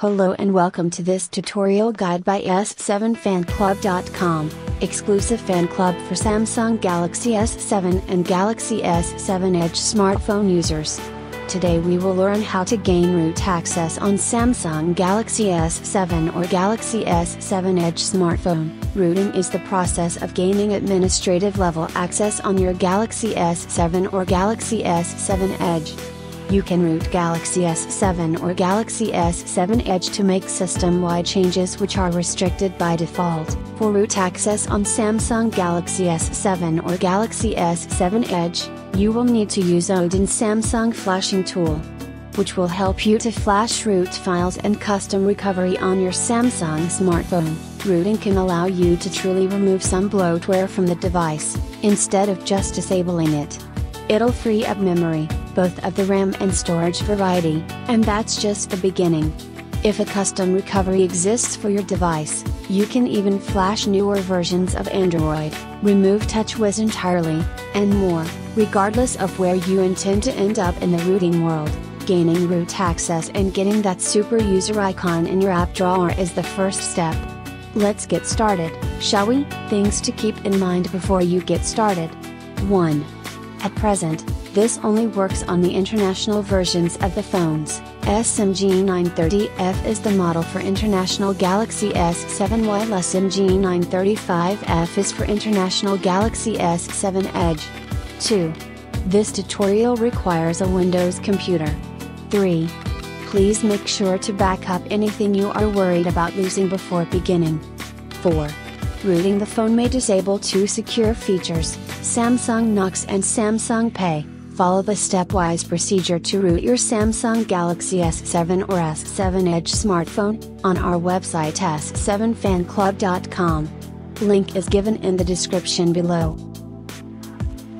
Hello and welcome to this tutorial guide by S7fanclub.com, exclusive fan club for Samsung Galaxy S7 and Galaxy S7 Edge smartphone users. Today we will learn how to gain root access on Samsung Galaxy S7 or Galaxy S7 Edge smartphone. Rooting is the process of gaining administrative level access on your Galaxy S7 or Galaxy S7 Edge. You can root Galaxy S7 or Galaxy S7 Edge to make system-wide changes which are restricted by default. For root access on Samsung Galaxy S7 or Galaxy S7 Edge, you will need to use Odin Samsung Flashing Tool, which will help you to flash root files and custom recovery on your Samsung smartphone. Rooting can allow you to truly remove some bloatware from the device, instead of just disabling it. It'll free up memory, both of the RAM and storage variety, and that's just the beginning. If a custom recovery exists for your device, you can even flash newer versions of Android, remove TouchWiz entirely, and more, regardless of where you intend to end up in the rooting world. Gaining root access and getting that super user icon in your app drawer is the first step. Let's get started, shall we? Things to keep in mind before you get started. 1. At present, this only works on the international versions of the phones. SMG930F is the model for international Galaxy S7 while SMG935F is for international Galaxy S7 Edge. 2. This tutorial requires a Windows computer. 3. Please make sure to back up anything you are worried about losing before beginning. 4. Rooting the phone may disable two secure features, Samsung Knox and Samsung Pay. Follow the stepwise procedure to root your Samsung Galaxy S7 or S7 Edge smartphone, on our website s7fanclub.com. Link is given in the description below.